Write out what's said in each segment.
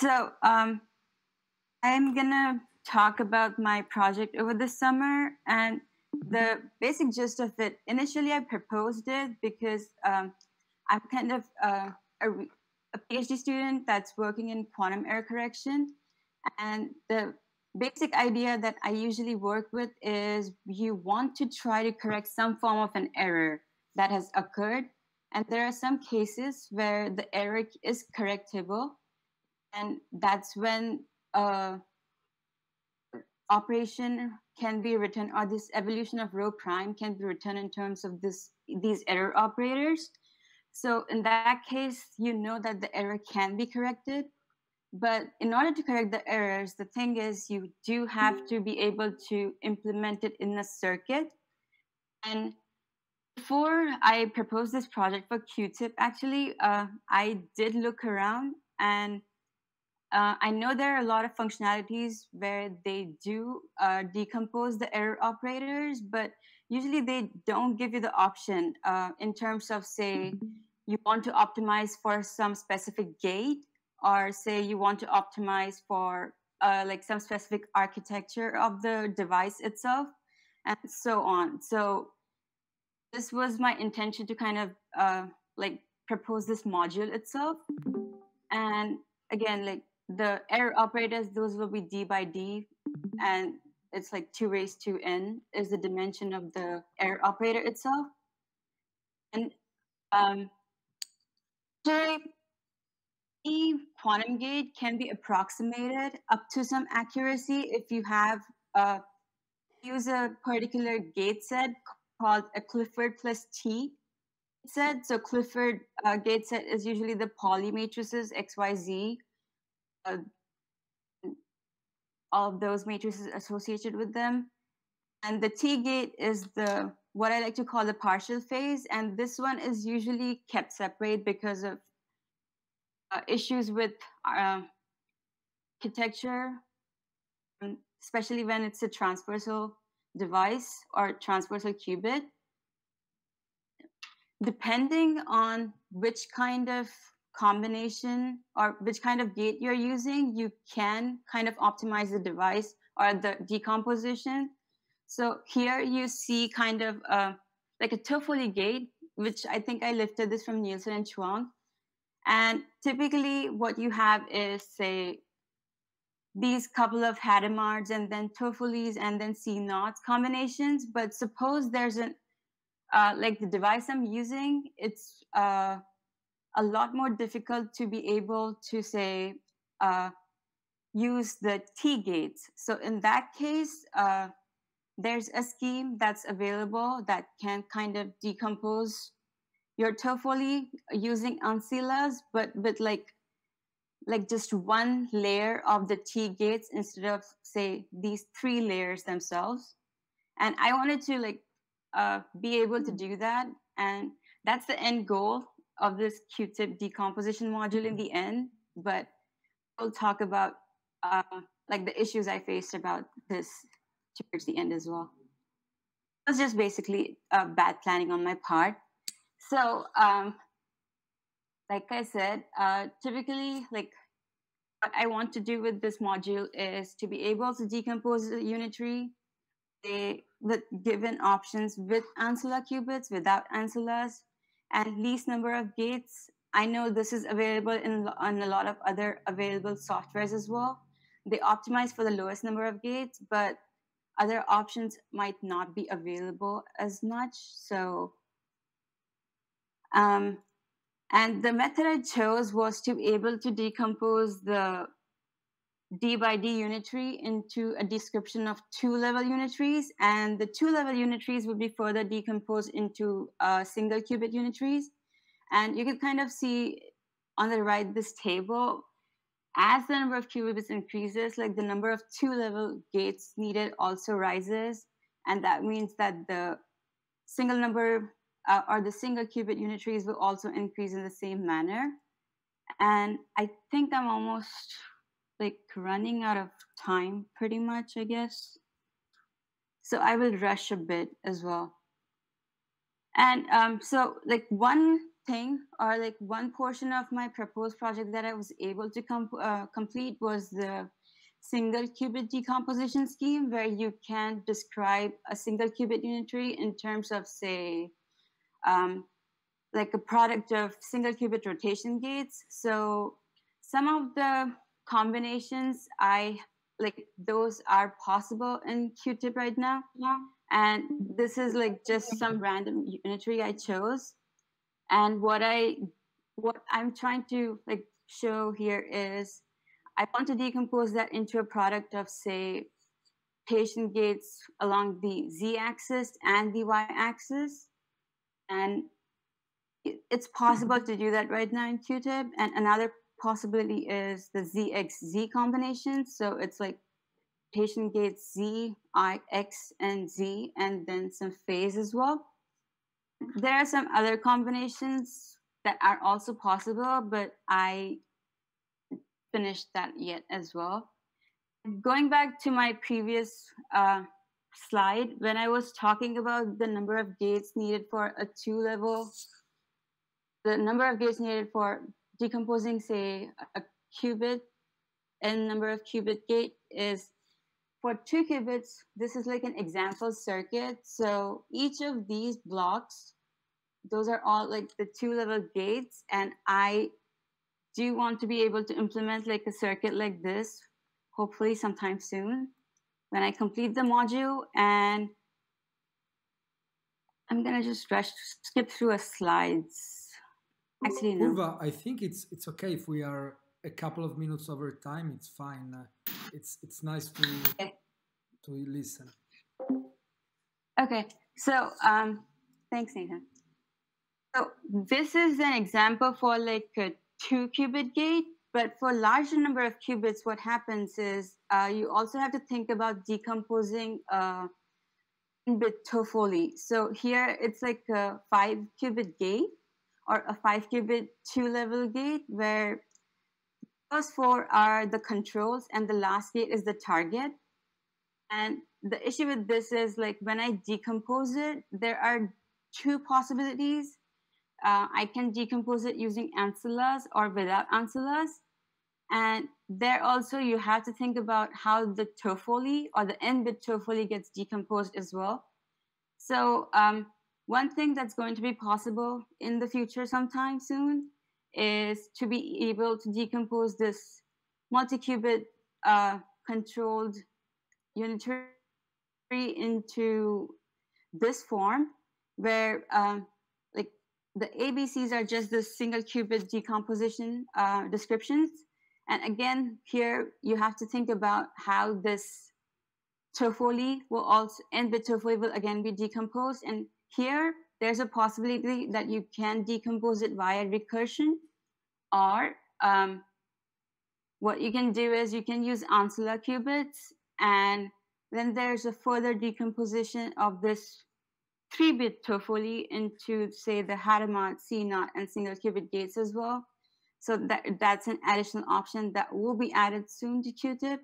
So um, I'm gonna talk about my project over the summer and the basic gist of it. Initially, I proposed it because um, I'm kind of uh, a, a PhD student that's working in quantum error correction, and the basic idea that I usually work with is you want to try to correct some form of an error that has occurred. And there are some cases where the error is correctable. And that's when uh, operation can be written or this evolution of rho prime can be written in terms of this these error operators. So in that case, you know that the error can be corrected. But in order to correct the errors, the thing is you do have to be able to implement it in a circuit. And before I proposed this project for QuTiP, actually, uh, I did look around and uh, I know there are a lot of functionalities where they do uh, decompose the error operators, but usually they don't give you the option uh, in terms of, say, you want to optimize for some specific gate or say you want to optimize for uh, like some specific architecture of the device itself and so on. So this was my intention to kind of uh, like propose this module itself. And again like the error operators those will be d by d and it's like 2 raised to n is the dimension of the error operator itself and um, so a quantum gate can be approximated up to some accuracy if you have uh, use a particular gate set called a Clifford plus T set. So Clifford uh, gate set is usually the Pauli matrices XYZ. Uh, all of those matrices associated with them. And the T gate is the what I like to call the partial phase. And this one is usually kept separate because of uh, issues with uh, architecture, especially when it's a transversal device or transversal qubit. Depending on which kind of combination or which kind of gate you're using, you can kind of optimize the device or the decomposition. So here you see kind of uh, like a Toffoli gate, which I think I lifted this from Nielsen and Chuang. And typically, what you have is, say, these couple of Hadamards and then Toffolis and then CNOTs combinations. But suppose there's an, uh, like the device I'm using, it's uh, a lot more difficult to be able to say, uh, use the T gates. So in that case, uh, there's a scheme that's available that can kind of decompose your Toffoli using ancillas, but with like like just one layer of the T gates instead of say these three layers themselves. And I wanted to like uh, be able to do that, and that's the end goal of this QuTiP decomposition module in the end. But we'll talk about uh, like the issues I faced about this towards the end as well. It was just basically uh, bad planning on my part. So, um, like I said, uh, typically, like what I want to do with this module is to be able to decompose the unitary the, the given options with ancilla qubits, without ancillas, and least number of gates. I know this is available in on a lot of other available softwares as well. They optimize for the lowest number of gates, but other options might not be available as much. So um, and the method I chose was to be able to decompose the D by D unitary into a description of two level unitaries. And the two level unitaries would be further decomposed into uh, single qubit unitaries. And you can kind of see on the right this table. As the number of qubits increases, like the number of two level gates needed also rises. And that means that the single number uh, or the single qubit unitaries will also increase in the same manner. And I think I'm almost like running out of time pretty much, I guess. So I will rush a bit as well. And um, so, like one thing or like one portion of my proposed project that I was able to com- uh, complete was the single qubit decomposition scheme, where you can describe a single qubit unitary in terms of, say, um, like a product of single qubit rotation gates. So some of the combinations I like those are possible in QuTiP right now. Yeah. And this is like just some random unitary I chose. And what I what I'm trying to like show here is I want to decompose that into a product of say patient gates along the z-axis and the y-axis and it's possible to do that right now in QuTiP and another possibility is the zxz combination. So it's like patient gates z i x and z and then some phase as well. There are some other combinations that are also possible but i finished that yet as well. Going back to my previous uh, slide, when I was talking about the number of gates needed for a two level, the number of gates needed for decomposing, say, a qubit, n number of qubit gate is for two qubits, this is like an example circuit. So each of these blocks, those are all like the two level gates. And I do want to be able to implement like a circuit like this, hopefully sometime soon when I complete the module and I'm gonna just rush skip through a slides. Actually, no. Purva, I think it's it's okay if we are a couple of minutes over time. It's fine. Uh, it's it's nice to okay. to listen. Okay, so um, thanks, Nathan. So this is an example for like a two qubit gate but for larger number of qubits, what happens is uh, you also have to think about decomposing uh, bit Toffoli. So here it's like a five qubit gate or a five qubit two level gate where first four are the controls and the last gate is the target. And the issue with this is like when I decompose it, there are two possibilities. Uh, I can decompose it using ancillas or without ancillas. And there also you have to think about how the Toffoli or the n-bit Toffoli gets decomposed as well. So um, one thing that's going to be possible in the future sometime soon is to be able to decompose this multi-qubit uh, controlled unitary into this form where um, like the ABCs are just the single qubit decomposition uh, descriptions and again, here you have to think about how this Toffoli will also, n-bit Toffoli will again be decomposed. And here, there's a possibility that you can decompose it via recursion or um, what you can do is you can use ancilla qubits and then there's a further decomposition of this 3-bit Toffoli into, say, the Hadamard, CNOT, and single qubit gates as well. So that, that's an additional option that will be added soon to QuTiP.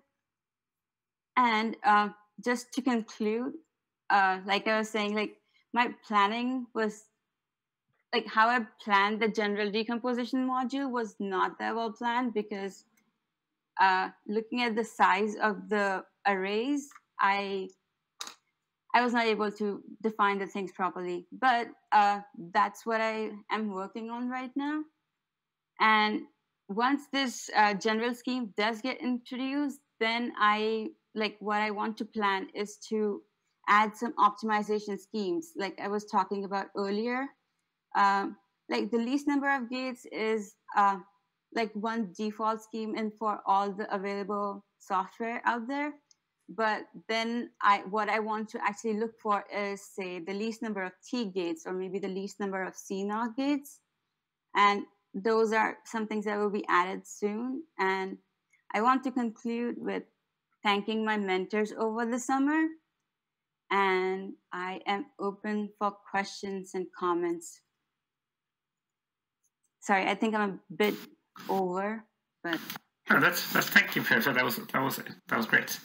And uh, just to conclude, uh, like I was saying, like my planning was like how I planned the general decomposition module was not that well planned because uh, looking at the size of the arrays, I I was not able to define the things properly. But uh, that's what I am working on right now. And once this uh, general scheme does get introduced, then I like what I want to plan is to add some optimization schemes, like I was talking about earlier. Um, like the least number of gates is uh, like one default scheme and for all the available software out there. But then I what I want to actually look for is say the least number of T gates or maybe the least number of CNOT gates. And those are some things that will be added soon. And I want to conclude with thanking my mentors over the summer. And I am open for questions and comments. Sorry, I think I'm a bit over, but no, that's that's thank you, Peter. That was that was that was great.